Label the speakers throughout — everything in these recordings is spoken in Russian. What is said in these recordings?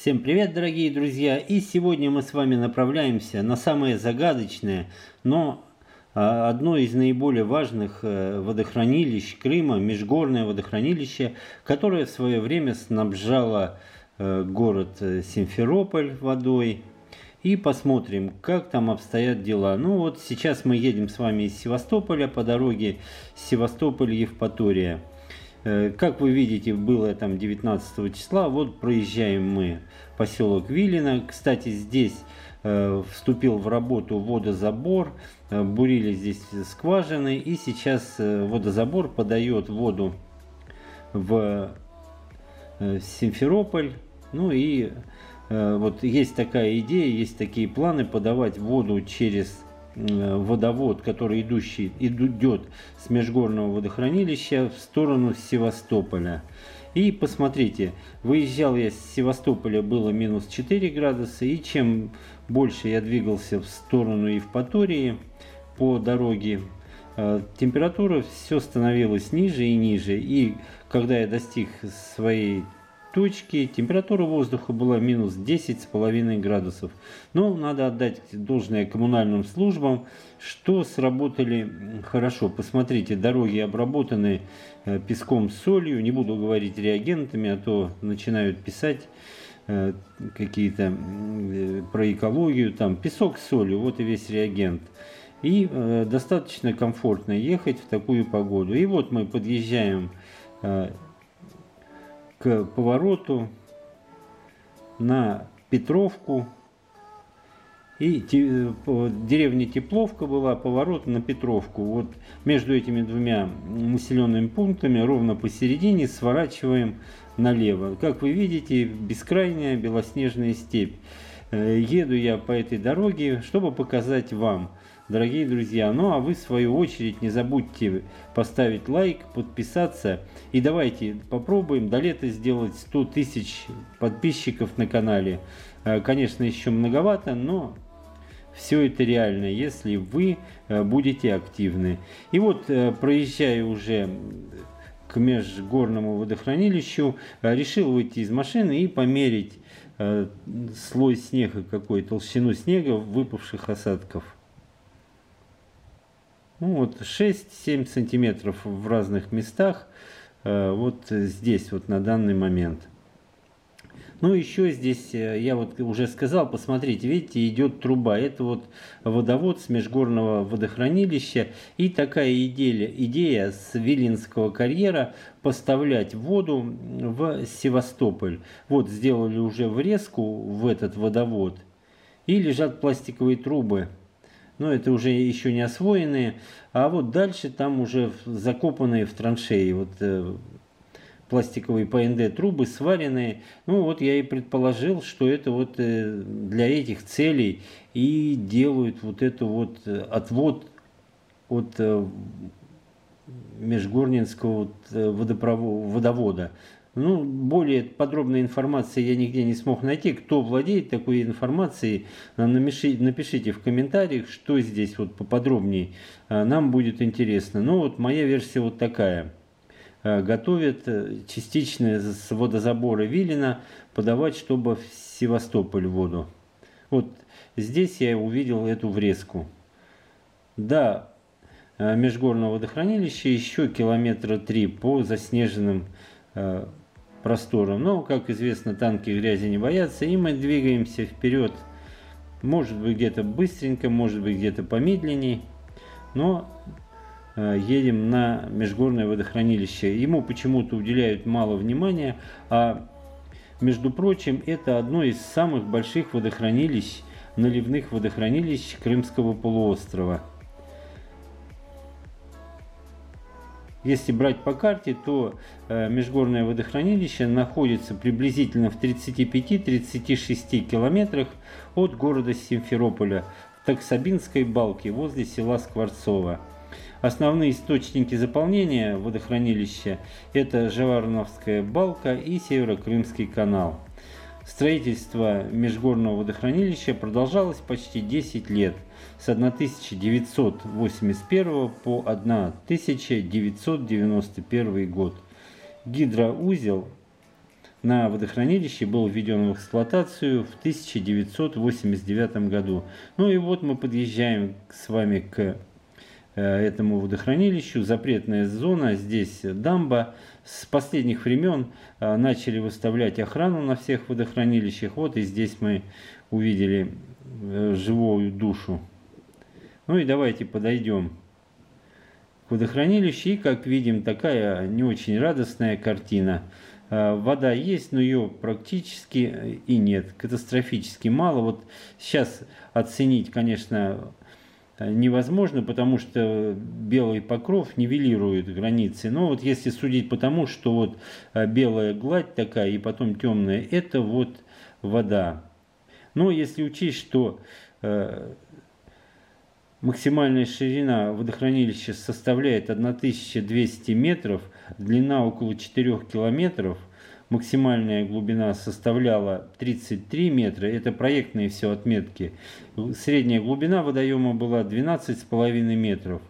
Speaker 1: Всем привет, дорогие друзья! И сегодня мы с вами направляемся на самое загадочное, но а, одно из наиболее важных э, водохранилищ Крыма, межгорное водохранилище, которое в свое время снабжало э, город э, Симферополь водой. И посмотрим, как там обстоят дела. Ну вот сейчас мы едем с вами из Севастополя по дороге Севастополь-Евпатория. Э, как вы видите, было там 19 числа, вот проезжаем мы поселок Вилина. Кстати, здесь э, вступил в работу водозабор, э, бурили здесь скважины, и сейчас водозабор подает воду в Симферополь. Ну и вот есть такая идея, есть такие планы подавать воду через водовод, который идущий, идет с межгорного водохранилища в сторону Севастополя. И посмотрите, выезжал я с Севастополя, было минус 4 градуса, и чем больше я двигался в сторону Евпатории по дороге, э, температура все становилась ниже и ниже. И когда я достиг своей точки температура воздуха была минус 10,5 градусов. Но надо отдать должное коммунальным службам, что сработали хорошо. Посмотрите, дороги обработаны э, песком с солью. Не буду говорить реагентами, а то начинают писать э, какие-то э, про экологию. Там песок с солью, вот и весь реагент. И достаточно комфортно ехать в такую погоду. И вот мы подъезжаем к повороту на Петровку. И деревня Тепловка была, поворот на Петровку. Вот между этими двумя населенными пунктами ровно посередине сворачиваем налево. Как вы видите, бескрайняя белоснежная степь. Э, еду я по этой дороге, чтобы показать вам – дорогие друзья. Ну а вы в свою очередь не забудьте поставить лайк, подписаться. И давайте попробуем до лета сделать 100 тысяч подписчиков на канале. Э, конечно, еще многовато, но все это реально, если вы э, будете активны. И вот, э, проезжая уже к межгорному водохранилищу, решил выйти из машины и померить слой снега какой, толщину снега выпавших осадков. Ну вот 6-7 сантиметров в разных местах, э, вот здесь вот на данный момент. Ну еще здесь, э, я вот уже сказал, посмотрите, видите, идет труба. Это вот водовод с межгорного водохранилища. И такая идея, идея с Вилинского карьера поставлять воду в Севастополь. Вот сделали уже врезку в этот водовод. И лежат пластиковые трубы но это уже еще не освоенные, а вот дальше там уже закопанные в траншеи, вот э, пластиковые ПНД трубы сваренные. Ну вот я и предположил, что это вот э, для этих целей и делают вот это вот э, отвод от э, межгорнинского вот, э, водовода. Ну, более подробной информации я нигде не смог найти. Кто владеет такой информацией, напишите, напишите в комментариях, что здесь вот поподробнее. А, нам будет интересно. Ну, вот моя версия вот такая. А, готовят э, частично с водозабора Вилина подавать, чтобы в Севастополь воду. Вот здесь я увидел эту врезку. Да, межгорного водохранилища еще километра три по заснеженным простором. Но, как известно, танки грязи не боятся, и мы двигаемся вперед. Может быть где-то быстренько, может быть где-то помедленней, но э, едем на межгорное водохранилище. Ему почему-то уделяют мало внимания, а между прочим, это одно из самых больших водохранилищ, наливных водохранилищ Крымского полуострова. Если брать по карте, то э, межгорное водохранилище находится приблизительно в 35-36 километрах от города Симферополя в Таксабинской балке возле села Скворцово. Основные источники заполнения водохранилища – это Жаварновская балка и Северо-Крымский канал. Строительство межгорного водохранилища продолжалось почти 10 лет, с 1981 по 1991 год. Гидроузел на водохранилище был введен в эксплуатацию в 1989 году. Ну и вот мы подъезжаем с вами к э, этому водохранилищу. Запретная зона, здесь дамба с последних времен а, начали выставлять охрану на всех водохранилищах. Вот и здесь мы увидели э, живую душу. Ну и давайте подойдем к водохранилищу. И как видим, такая не очень радостная картина. А, вода есть, но ее практически и нет. Катастрофически мало. Вот сейчас оценить, конечно, невозможно, потому что белый покров нивелирует границы. Но вот если судить по тому, что вот э, белая гладь такая и потом темная, это вот вода. Но если учесть, что э, максимальная ширина водохранилища составляет 1200 метров, длина около 4 километров, максимальная глубина составляла 33 метра, это проектные все отметки. Средняя глубина водоема была 12,5 метров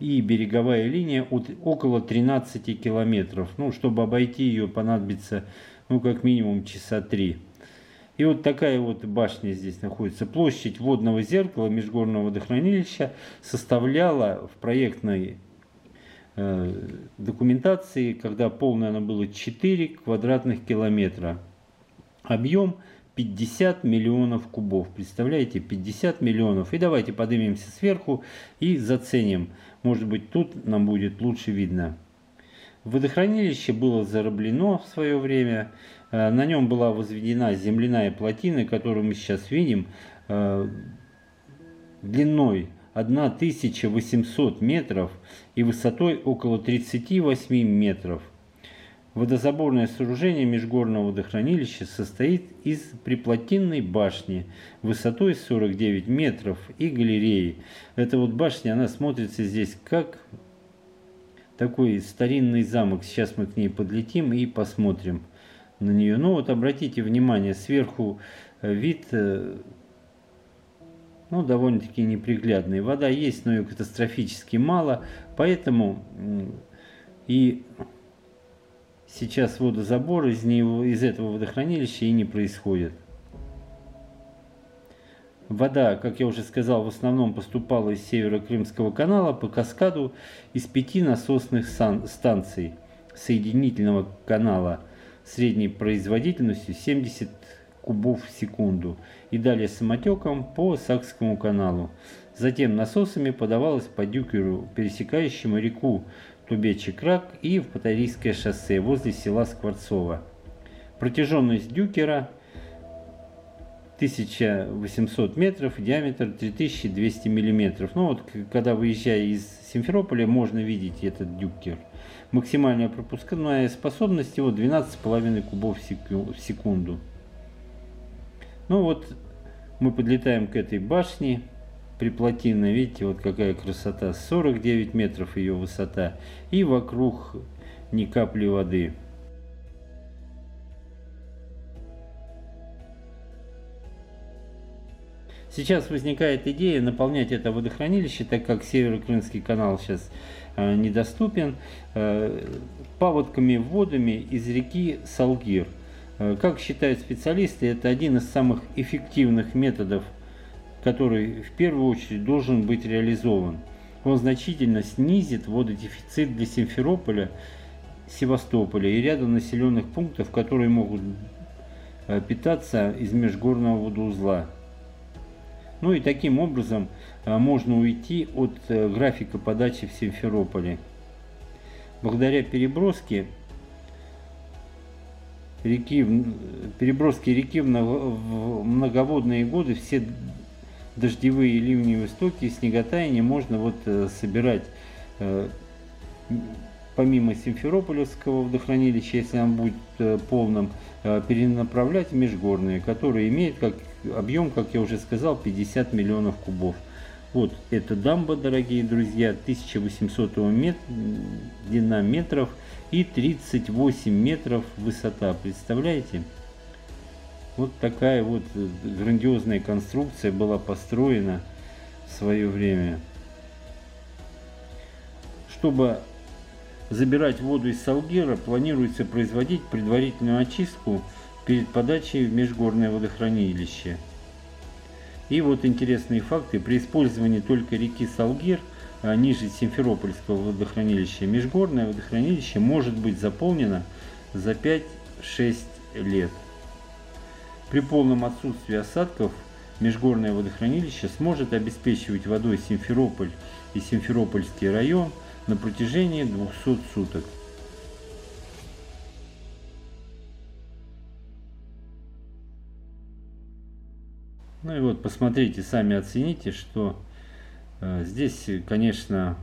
Speaker 1: и береговая линия от около 13 километров. Ну, чтобы обойти ее понадобится, ну, как минимум часа три. И вот такая вот башня здесь находится. Площадь водного зеркала межгорного водохранилища составляла в проектной документации, когда полное оно было 4 квадратных километра. Объем 50 миллионов кубов. Представляете, 50 миллионов. И давайте поднимемся сверху и заценим. Может быть, тут нам будет лучше видно. Водохранилище было зараблено в свое время. Э, на нем была возведена земляная плотина, которую мы сейчас видим, э, длиной 1800 метров и высотой около 38 метров. Водозаборное сооружение межгорного водохранилища состоит из приплотинной башни высотой 49 метров и галереи. Эта вот башня, она смотрится здесь как такой старинный замок. Сейчас мы к ней подлетим и посмотрим на нее. Ну вот обратите внимание, сверху вид э, ну, довольно-таки неприглядные. Вода есть, но ее катастрофически мало, поэтому и сейчас водозабор из, него, из этого водохранилища и не происходит. Вода, как я уже сказал, в основном поступала из Северо-Крымского канала по каскаду из пяти насосных станций соединительного канала средней производительностью 70 кубов в секунду и далее самотеком по Сакскому каналу. Затем насосами подавалось по дюкеру, пересекающему реку Тубечий-Крак и в Патарийское шоссе возле села Скворцово. Протяженность дюкера 1800 метров, диаметр 3200 миллиметров. Ну вот, когда выезжая из Симферополя, можно видеть этот дюкер. Максимальная пропускная способность его 12,5 кубов в секунду. Ну вот мы подлетаем к этой башне приплотинной. Видите, вот какая красота. 49 метров ее высота. И вокруг ни капли воды. Сейчас возникает идея наполнять это водохранилище, так как Северо-Крымский канал сейчас э, недоступен, э, паводками водами из реки Салгир – как считают специалисты, это один из самых эффективных методов, который в первую очередь должен быть реализован. Он значительно снизит вододефицит для Симферополя, Севастополя и ряда населенных пунктов, которые могут э, питаться из межгорного водоузла. Ну и таким образом э, можно уйти от графика подачи в Симферополе. Благодаря переброске реки, переброски реки в многоводные годы все дождевые и ливневые стоки и снеготаяния можно вот э, собирать э, помимо Симферопольского водохранилища, если он будет э, полным, перенаправлять в межгорные, которые имеют как объем, как я уже сказал, 50 миллионов кубов. Вот эта дамба, дорогие друзья, 1800 мет, длина метров и 38 метров высота. Представляете? Вот такая вот э, грандиозная конструкция была построена в свое время. Чтобы забирать воду из Салгира, планируется производить предварительную очистку перед подачей в межгорное водохранилище. И вот интересные факты. При использовании только реки Салгир, а ниже Симферопольского водохранилища, межгорное водохранилище может быть заполнено за 5-6 лет. При полном отсутствии осадков межгорное водохранилище сможет обеспечивать водой Симферополь и Симферопольский район на протяжении 200 суток. Ну и вот посмотрите, сами оцените, что э, здесь, конечно,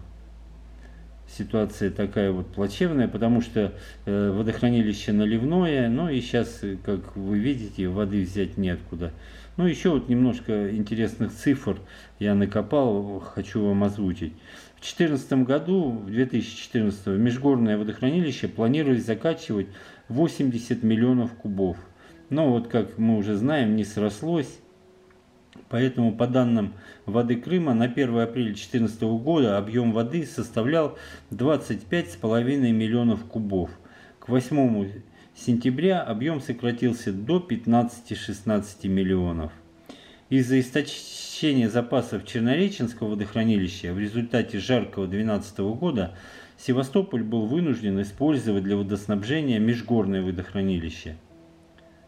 Speaker 1: ситуация такая вот плачевная, потому что э, водохранилище наливное, ну и сейчас, как вы видите, воды взять неоткуда. Ну еще вот немножко интересных цифр я накопал, хочу вам озвучить. В 2014 году, в 2014 в межгорное водохранилище планировали закачивать 80 миллионов кубов. Но вот как мы уже знаем, не срослось. Поэтому по данным воды Крыма на 1 апреля 2014 года объем воды составлял 25,5 миллионов кубов. К 8 сентября объем сократился до 15-16 миллионов. Из-за истощения запасов Чернореченского водохранилища в результате жаркого 2012 года Севастополь был вынужден использовать для водоснабжения межгорное водохранилище.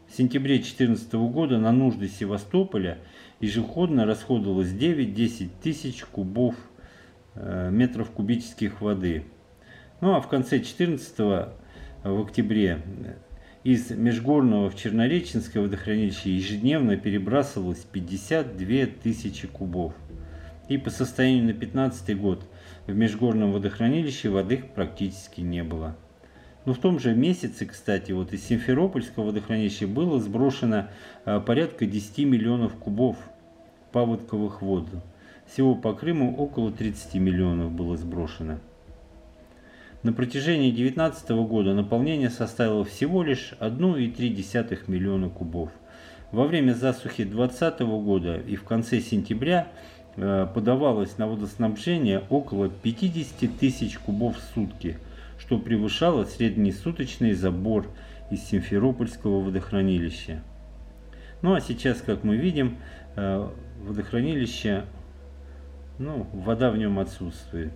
Speaker 1: В сентябре 2014 года на нужды Севастополя ежегодно расходовалось 9-10 тысяч кубов э, метров кубических воды. Ну а в конце 2014 в октябре из Межгорного в Чернореченское водохранилище ежедневно перебрасывалось 52 тысячи кубов. И по состоянию на 2015 год в Межгорном водохранилище воды практически не было. Но в том же месяце, кстати, вот из Симферопольского водохранилища было сброшено порядка 10 миллионов кубов паводковых вод. Всего по Крыму около 30 миллионов было сброшено. На протяжении 2019 года наполнение составило всего лишь 1,3 миллиона кубов. Во время засухи 2020 года и в конце сентября э, подавалось на водоснабжение около 50 тысяч кубов в сутки – что превышало среднесуточный забор из Симферопольского водохранилища. Ну а сейчас, как мы видим, э, водохранилище, ну, вода в нем отсутствует.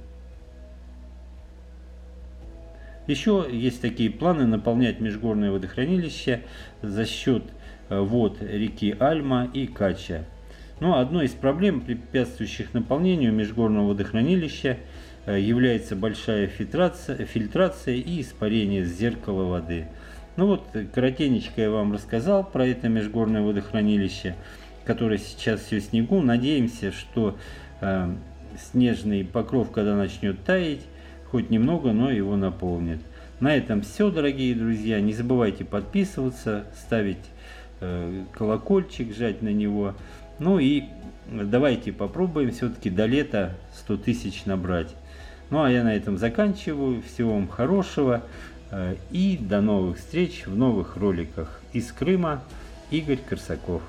Speaker 1: Еще есть такие планы наполнять межгорное водохранилище за счет э, вод реки Альма и Кача. Но одной из проблем, препятствующих наполнению межгорного водохранилища, Э, является большая фильтрация, фильтрация и испарение с зеркала воды. Ну вот, коротенечко я вам рассказал про это межгорное водохранилище, которое сейчас все снегу. Надеемся, что э, снежный покров, когда начнет таять, хоть немного, но его наполнит. На этом все, дорогие друзья. Не забывайте подписываться, ставить э, колокольчик, жать на него. Ну и давайте попробуем все-таки до лета 100 тысяч набрать. Ну а я на этом заканчиваю. Всего вам хорошего э, и до новых встреч в новых роликах. Из Крыма Игорь Корсаков.